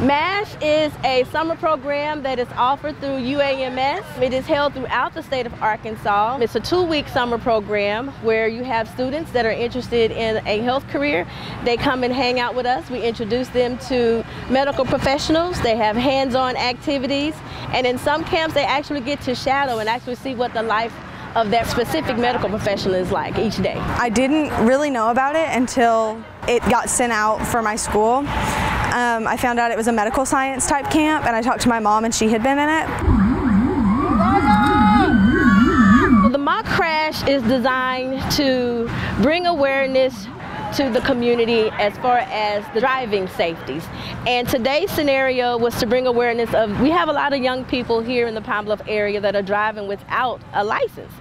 MASH is a summer program that is offered through UAMS. It is held throughout the state of Arkansas. It's a two-week summer program where you have students that are interested in a health career. They come and hang out with us. We introduce them to medical professionals. They have hands-on activities. And in some camps, they actually get to shadow and actually see what the life of that specific medical professional is like each day. I didn't really know about it until it got sent out for my school. Um, I found out it was a medical science type camp and I talked to my mom and she had been in it. The mock crash is designed to bring awareness to the community as far as the driving safeties. And today's scenario was to bring awareness of, we have a lot of young people here in the Pine Bluff area that are driving without a license.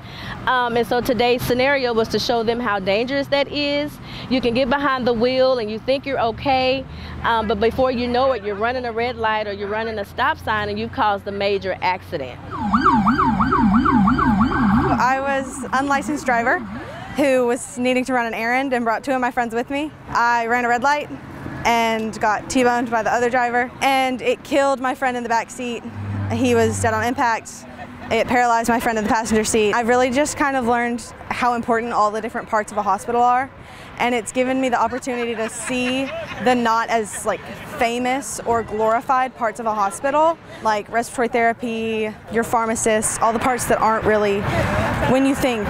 Um, and so today's scenario was to show them how dangerous that is. You can get behind the wheel and you think you're okay, um, but before you know it, you're running a red light or you're running a stop sign and you've caused a major accident. I was unlicensed driver who was needing to run an errand and brought two of my friends with me. I ran a red light and got T-boned by the other driver and it killed my friend in the back seat. He was dead on impact. It paralyzed my friend in the passenger seat. I've really just kind of learned how important all the different parts of a hospital are and it's given me the opportunity to see the not as like famous or glorified parts of a hospital like respiratory therapy, your pharmacists, all the parts that aren't really when you think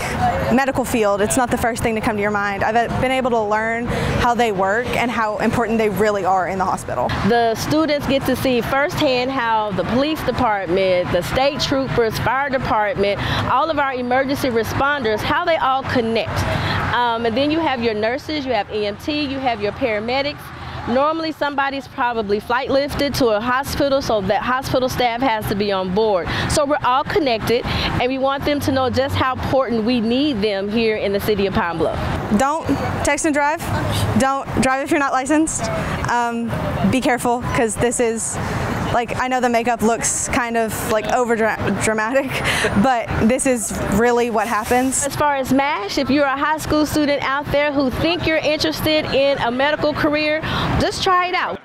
medical field, it's not the first thing to come to your mind. I've uh, been able to learn how they work and how important they really are in the hospital. The students get to see firsthand how the police department, the state troopers, fire department, all of our emergency responders, how they all connect. Um, and then you have your nurses, you have EMT, you have your paramedics, Normally somebody's probably flight lifted to a hospital so that hospital staff has to be on board. So we're all connected and we want them to know just how important we need them here in the city of Pine Bluff. Don't text and drive. Don't drive if you're not licensed. Um, be careful because this is like I know the makeup looks kind of like over dramatic, but this is really what happens. As far as MASH, if you're a high school student out there who think you're interested in a medical career, just try it out.